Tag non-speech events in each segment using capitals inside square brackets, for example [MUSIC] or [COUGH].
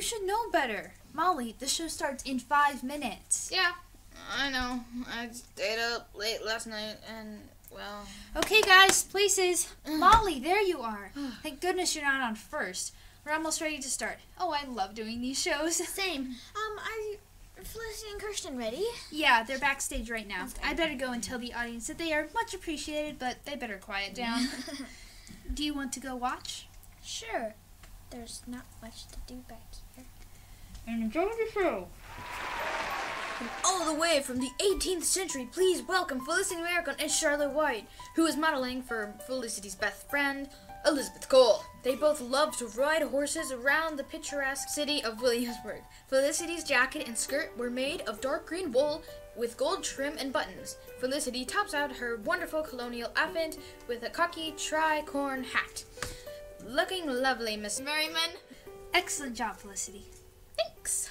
should know better. Molly, the show starts in five minutes. Yeah, I know. I stayed up late last night and, well. Okay, guys, places. Molly, there you are. Thank goodness you're not on first. We're almost ready to start. Oh, I love doing these shows. [LAUGHS] Same. Um, are you, Felicity and Kirsten ready? Yeah, they're backstage right now. I better go and tell the audience that they are much appreciated, but they better quiet down. [LAUGHS] Do you want to go watch? Sure. There's not much to do back here. And enjoy the show. From All the way from the 18th century, please welcome Felicity Merriman and Charlotte White, who is modeling for Felicity's best friend, Elizabeth Cole. They both love to ride horses around the picturesque city of Williamsburg. Felicity's jacket and skirt were made of dark green wool with gold trim and buttons. Felicity tops out her wonderful colonial outfit with a cocky tricorn hat. Looking lovely, Miss Merriman. Excellent job, Felicity. Thanks.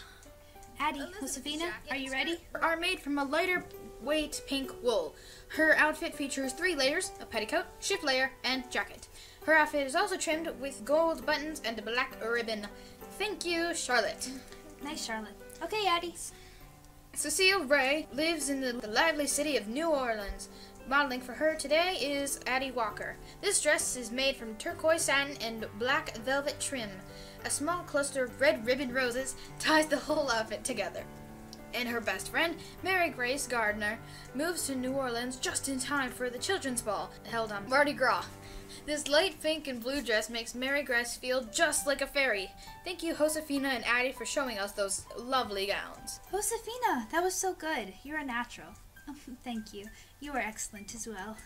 Addy, Josefina, are you ready? Are made from a lighter weight pink wool. Her outfit features three layers a petticoat, shift layer, and jacket. Her outfit is also trimmed with gold buttons and a black ribbon. Thank you, Charlotte. Nice, Charlotte. Okay, Addy. Cecile Rey lives in the, the lively city of New Orleans. Modeling for her today is Addy Walker. This dress is made from turquoise satin and black velvet trim. A small cluster of red ribbon roses ties the whole outfit together. And her best friend, Mary Grace Gardner, moves to New Orleans just in time for the children's ball held on Mardi Gras. This light pink and blue dress makes Mary Grace feel just like a fairy. Thank you, Josefina and Addy, for showing us those lovely gowns. Josefina, that was so good. You're a natural. [LAUGHS] Thank you. You are excellent as well.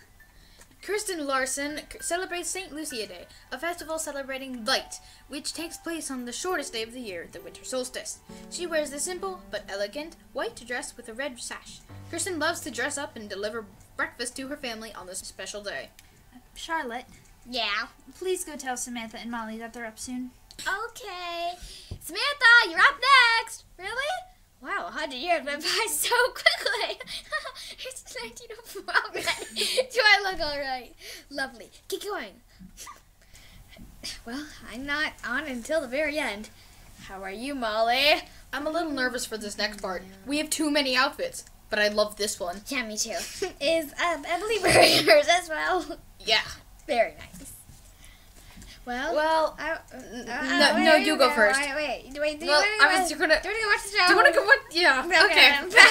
Kirsten Larson celebrates St. Lucia Day, a festival celebrating light, which takes place on the shortest day of the year, the winter solstice. She wears the simple but elegant white dress with a red sash. Kirsten loves to dress up and deliver breakfast to her family on this special day. Uh, Charlotte, Yeah. please go tell Samantha and Molly that they're up soon. Okay. Samantha, you're up next. Really? Wow, a hundred years went by [LAUGHS] so quickly. [LAUGHS] it's 1904 already. [LAUGHS] Do I look all right? Lovely. Keep going. Well, I'm not on until the very end. How are you, Molly? I'm a little nervous for this next part. We have too many outfits, but I love this one. Yeah, me too. Is um, Emily wearing hers as well? Yeah. Very nice. Well, Well, I, uh, no, wait, no, wait, you go first. Wait, wait, wait. Do you well, wanna I go- was gonna. Do you want to go watch the show? Do you want to come? What? Yeah. Okay. Okay.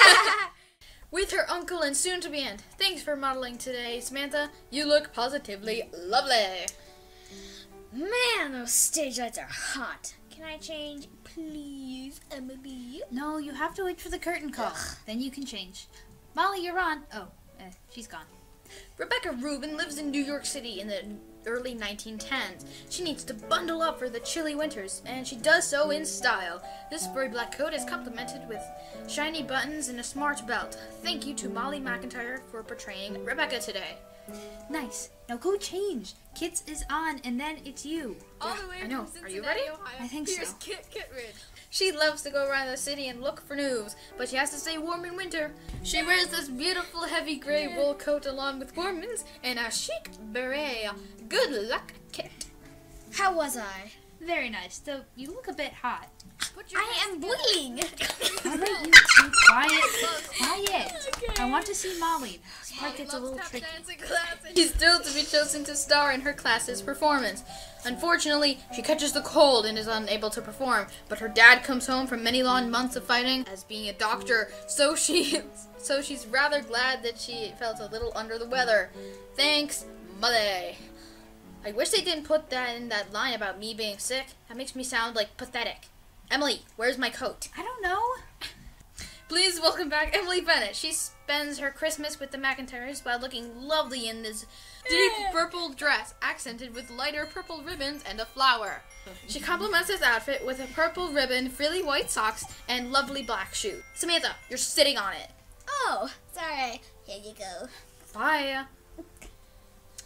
[LAUGHS] With her uncle and soon to be aunt. Thanks for modeling today, Samantha. You look positively lovely. Man, those stage lights are hot. Can I change, please, Emily? No, you have to wait for the curtain call. Then you can change. Molly, you're on. Oh, uh, she's gone. Rebecca Rubin lives in New York City in the early 1910s. She needs to bundle up for the chilly winters, and she does so in style. This furry black coat is complemented with shiny buttons and a smart belt. Thank you to Molly McIntire for portraying Rebecca today. Nice. Now go change. Kits is on, and then it's you. All the way I know. from Are you ready? Ohio. I think Here's so. Kit Kittredge. She loves to go around the city and look for news, but she has to stay warm in winter. She wears this beautiful heavy gray wool coat along with Gorman's and a chic beret. Good luck, Kit. How was I? Very nice. Though you look a bit hot. Put your I am boiling. All right, you [LAUGHS] two, quiet, quiet. I want to see Molly. This part gets a little tricky. dancing. She's still to be chosen to star in her class's performance. Unfortunately, she catches the cold and is unable to perform, but her dad comes home from many long months of fighting as being a doctor, so she [LAUGHS] so she's rather glad that she felt a little under the weather. Thanks, Mother. I wish they didn't put that in that line about me being sick. That makes me sound like pathetic. Emily, where's my coat? I don't know. Please welcome back Emily Bennett. She spends her Christmas with the McIntires while looking lovely in this deep purple dress, accented with lighter purple ribbons and a flower. She complements this outfit with a purple ribbon, frilly white socks, and lovely black shoes. Samantha, you're sitting on it. oh, sorry. Here you go. Bye.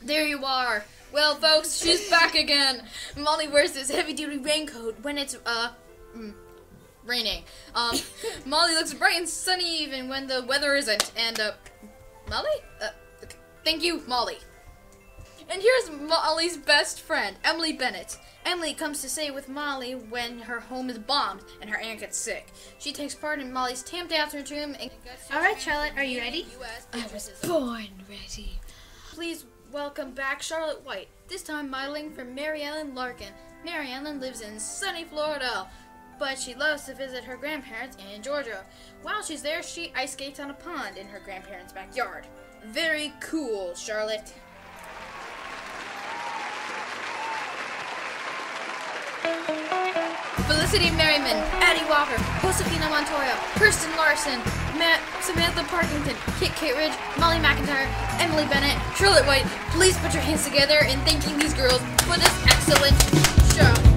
There you are. Well, folks, she's back again. Molly wears this heavy-duty raincoat when it's uh mm, raining. Um, [LAUGHS] Molly looks bright and sunny even when the weather isn't. And uh, Molly, uh, thank you, Molly. And here's Molly's best friend, Emily Bennett. Emily comes to stay with Molly when her home is bombed and her aunt gets sick. She takes part in Molly's Tamp Dance room and All right, Charlotte, are you ready? I was born ready. Please welcome back Charlotte White, this time modeling for Mary Ellen Larkin. Mary Ellen lives in sunny Florida, but she loves to visit her grandparents in Georgia. While she's there, she ice skates on a pond in her grandparents' backyard. Very cool, Charlotte. Felicity Merriman, Addy Walker, Josefina Montoya, Kirsten Larson, Matt, Samantha Parkington, Kit Kittredge, Molly McIntire, Emily Bennett, Charlotte White. Please put your hands together in thanking these girls for this excellent show.